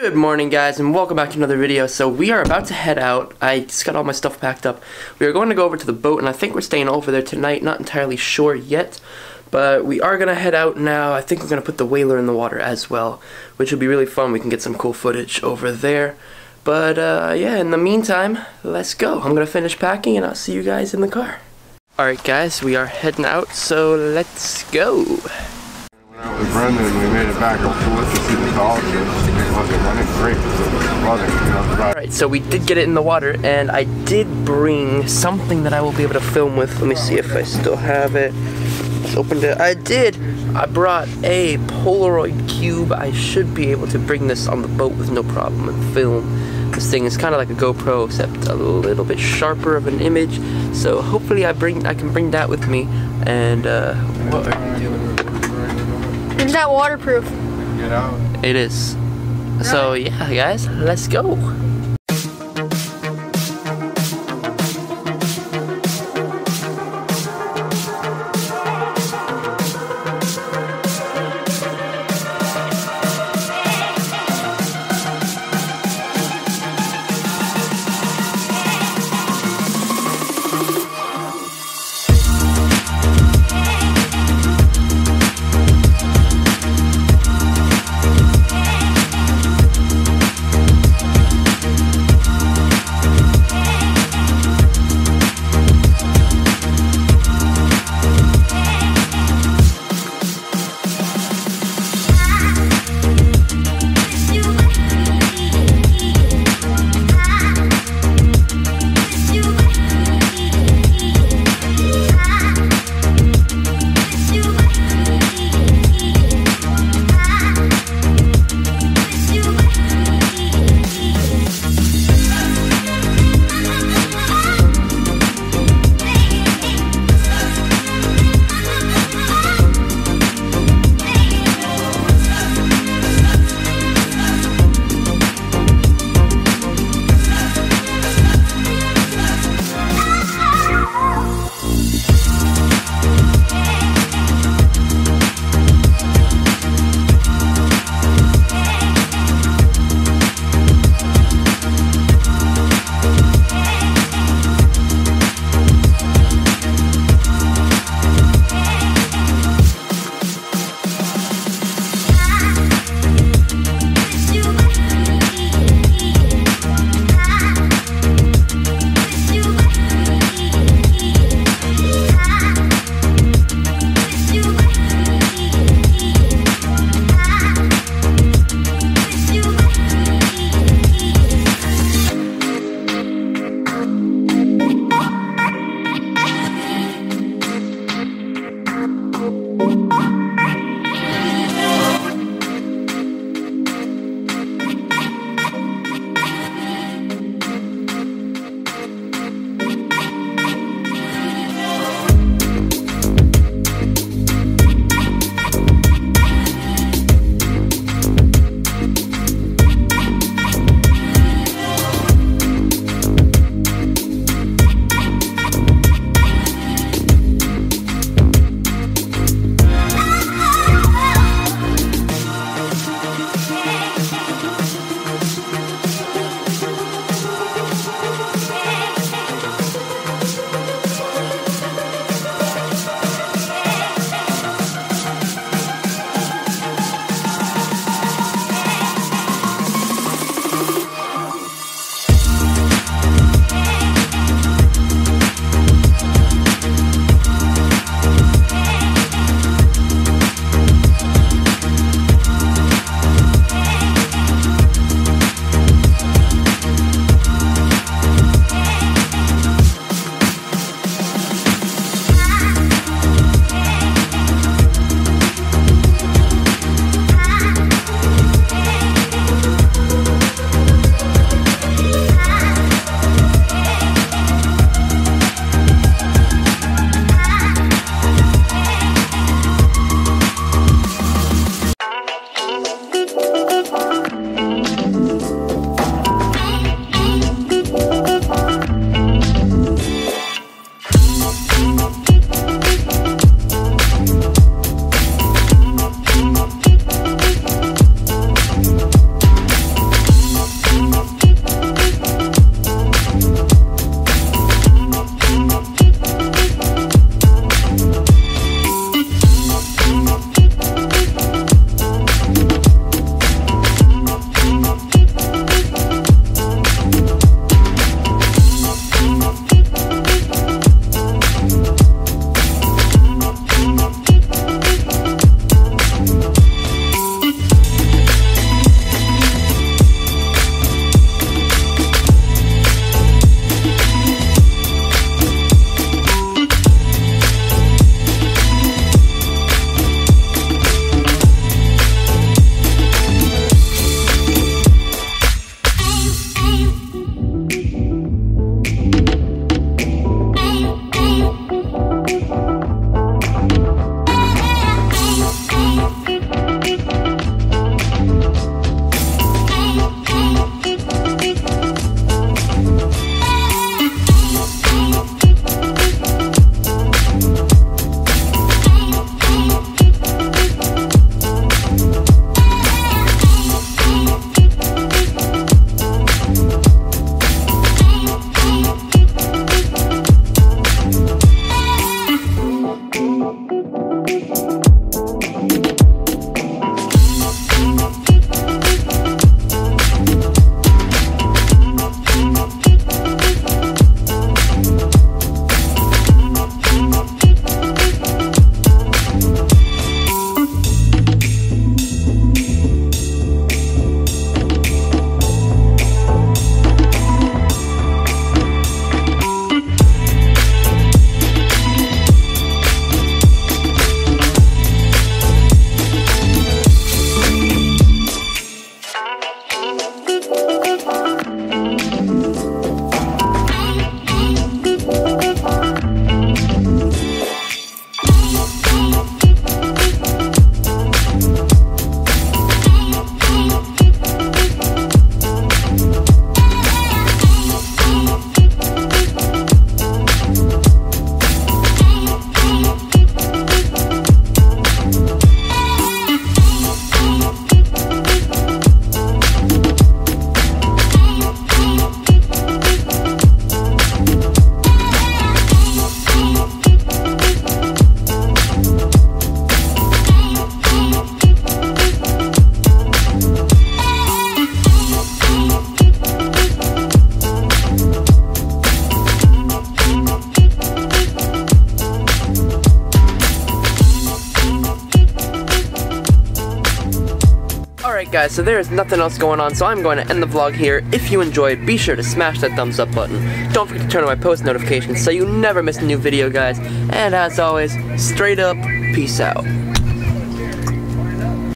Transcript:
Good morning guys and welcome back to another video. So we are about to head out. I just got all my stuff packed up. We are going to go over to the boat and I think we're staying over there tonight. Not entirely sure yet. But we are going to head out now. I think we're going to put the whaler in the water as well. Which will be really fun. We can get some cool footage over there. But uh, yeah, in the meantime, let's go. I'm going to finish packing and I'll see you guys in the car. Alright guys, we are heading out. So let's go. Brendan, we made it back up to to see the dolphins. It running. Alright, so we did get it in the water, and I did bring something that I will be able to film with. Let me see if I still have it. Let's open it. I did! I brought a Polaroid cube. I should be able to bring this on the boat with no problem and film. This thing is kind of like a GoPro, except a little bit sharper of an image. So hopefully I bring I can bring that with me. And uh, what are you doing? Is that waterproof? Get out. It is. So yeah, guys, let's go. Guys, so there is nothing else going on, so I'm going to end the vlog here. If you enjoyed, be sure to smash that thumbs up button. Don't forget to turn on my post notifications so you never miss a new video, guys. And as always, straight up, peace out.